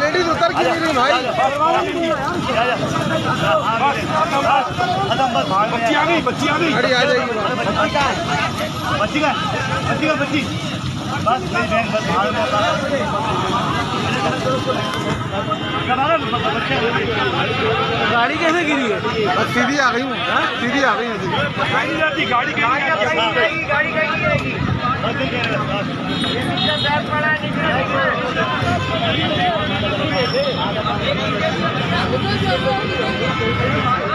Ladies उतर के भाई बच्ची आ गई बच्ची आ गई खड़ी आ जाएगी बच्ची का बच्ची का बच्ची बस बहन बस में गाड़ी कैसे गिरी है? सीधी आ गई हूँ सीधी आ गई हूँ गाड़ी गाड़ी गाड़ी गाड़ी Thank you.